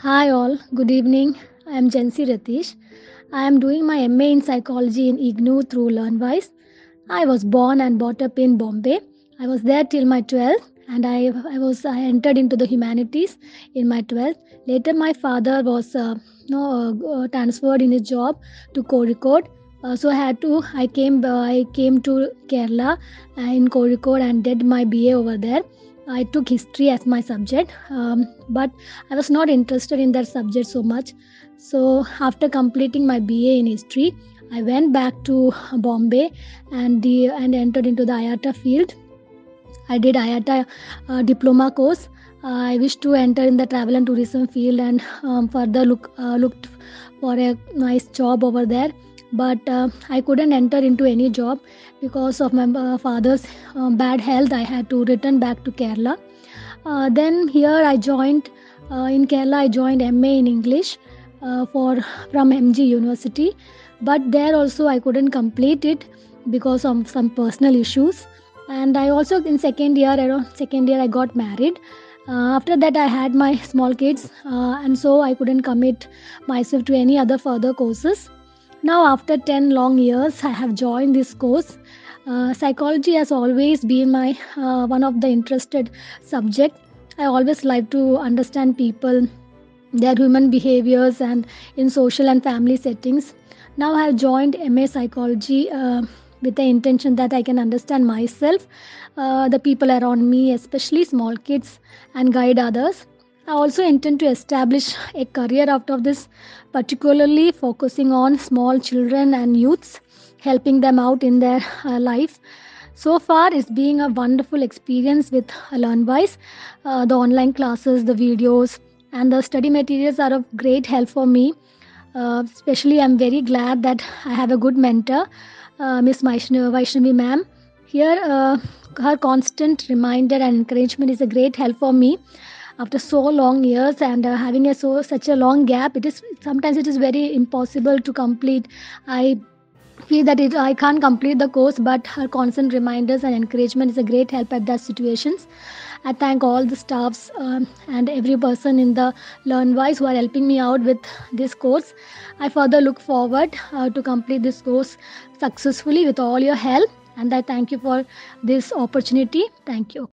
Hi, all. Good evening. I am Jency Ratish. I am doing my MA in psychology in IGNOU through LearnWise. I was born and brought up in Bombay. I was there till my 12th, and I, I was I entered into the humanities in my 12th. Later, my father was uh, uh, uh, transferred in his job to Kozhikode. Uh, so I had to. I came. Uh, I came to Kerala uh, in Kozhikode and did my BA over there. I took history as my subject, um, but I was not interested in that subject so much. So after completing my BA in history, I went back to Bombay and the, and entered into the IATA field. I did IATA uh, diploma course. Uh, I wish to enter in the travel and tourism field and um, further look uh, looked for a nice job over there. But uh, I couldn't enter into any job because of my uh, father's uh, bad health. I had to return back to Kerala. Uh, then here I joined in Kerala. I joined MA in English for from MG University, but there also I couldn't complete it because of some personal issues. And I also in second year, around second year, I got married. Uh, after that, I had my small kids, uh, and so I couldn't commit myself to any other further courses. Now, after 10 long years, I have joined this course. Uh, psychology has always been my uh, one of the interested subject. I always like to understand people, their human behaviors, and in social and family settings. Now, I have joined MA Psychology uh, with the intention that I can understand myself, uh, the people around me, especially small kids, and guide others. I also intend to establish a career out of this, particularly focusing on small children and youths, helping them out in their uh, life. So far, it's being a wonderful experience with LearnWise. Uh, the online classes, the videos, and the study materials are of great help for me. Uh, especially, I'm very glad that I have a good mentor, uh, Miss Vaishnavi, ma'am. Here, uh, her constant reminder and encouragement is a great help for me after so long years and uh, having a so such a long gap it is sometimes it is very impossible to complete. I feel that it, i can't complete the course but her constant reminders and encouragement is a great help at that situations. I thank all the staffs um, and every person in the learnwise who are helping me out with this course. I further look forward uh, to complete this course successfully with all your help and i thank you for this opportunity. Thank you